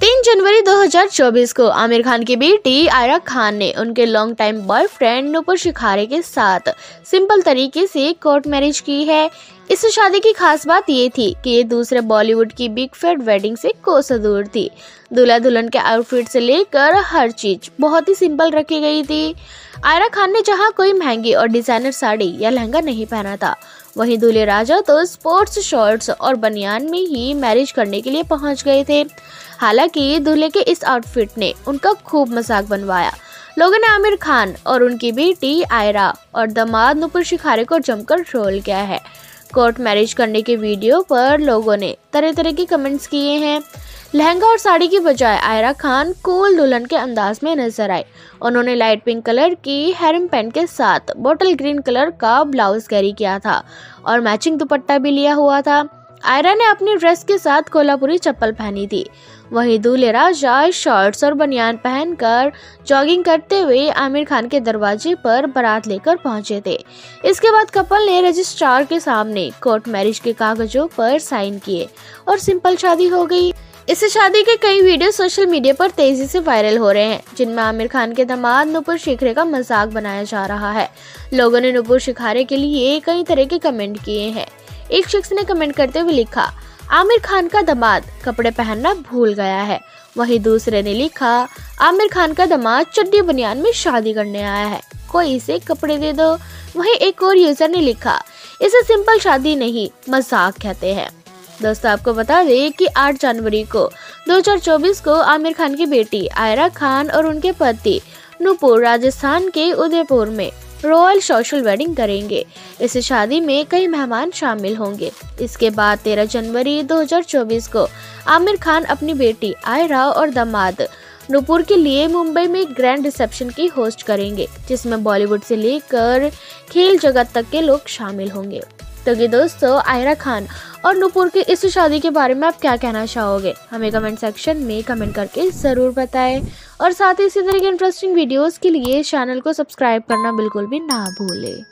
Tin जनवरी 2024 को आमिर खान की बेटी आयरा खान ने उनके long time boyfriend Nupur Shikhare के साथ सिंपल तरीके से कोर्ट मैरिज की है। इस शादी की खास बात ये थी कि ये दूसरे बॉलीवुड की बिग फेट वेडिंग से कोस दूर थी। दूल्हा दुल्हन के आउटफिट से लेकर हर चीज़ बहुत ही सिंपल रखी गई थी। आयरा खान ने जहाँ कोई महँगी और डिज़ाइनर साड़ी या लहंगा नहीं पहना था, वहीं दूल्हे राजा तो स्पोर्ट्स शॉर्ट्स और बनियान में ही मैरिज करने के लिए पहुँच गए थे। हालाँकि दूल्हे के इस आउटफिट ने उनका खूब मज़ाक बनवाया। लोगों ने आमिर खान और उनकी बेटी आयरा और दमाद नुपुर शिखारे को जमकर ट्रोल किया है। कोर्ट मैरिज करने के वीडियो पर लोगों ने तरह तरह के कमेंट्स किए हैं। लहंगा और साड़ी की बजाय आयरा खान कूल दुल्हन के अंदाज में नज़र आए। उन्होंने लाइट पिंक कलर की हेरम पैंट के साथ बोटल ग्रीन कलर का ब्लाउज कैरी किया था और मैचिंग दुपट्टा भी लिया हुआ था। आयरा ने अपनी ड्रेस के साथ कोल्हापुरी चप्पल पहनी थी। वहीं दूल्हे राजा शॉर्ट्स और बनियान पहनकर जॉगिंग करते हुए आमिर खान के दरवाजे पर बारात लेकर पहुँचे थे। इसके बाद कपल ने रजिस्ट्रार के सामने कोर्ट मैरिज के कागजों पर साइन किए और सिंपल शादी हो गई। इस शादी के कई वीडियो सोशल मीडिया पर तेज़ी से वायरल हो रहे हैं, जिनमें आमिर खान के दामाद नुपुर शिखरे का मज़ाक बनाया जा रहा है। लोगों ने नुपुर शिखारे के लिए कई तरह के कमेंट किए हैं। एक शख्स ने कमेंट करते हुए लिखा, आमिर खान का दामाद कपड़े पहनना भूल गया है। वहीं दूसरे ने लिखा, आमिर खान का दामाद चड्डी बनियान में शादी करने आया है। कोई इसे कपड़े दे दो। वहीं एक और यूज़र ने लिखा, इसे सिंपल शादी नहीं, मज़ाक कहते हैं। दोस्तों, आपको बता दें कि 8 जनवरी को 2024 को आमिर खान की बेटी आयरा खान और उनके पति नूपुर राजस्थान के उदयपुर में रॉयल सोशल वेडिंग करेंगे। इस शादी में कई मेहमान शामिल होंगे। इसके बाद 13 जनवरी 2024 को आमिर खान अपनी बेटी आय राव और दामाद नूपुर के लिए मुंबई में ग्रैंड रिसेप्शन की होस्ट करेंगे, जिसमें बॉलीवुड से लेकर खेल जगत तक के लोग शामिल होंगे। तो दोस्तों आयरा खान और नूपुर की इस शादी के बारे में आप क्या कहना चाहोगे? हमें कमेंट सेक्शन में कमेंट करके ज़रूर बताएँ। और साथ ही इसी तरह के इंटरेस्टिंग वीडियोस के लिए चैनल को सब्सक्राइब करना बिल्कुल भी ना भूलें।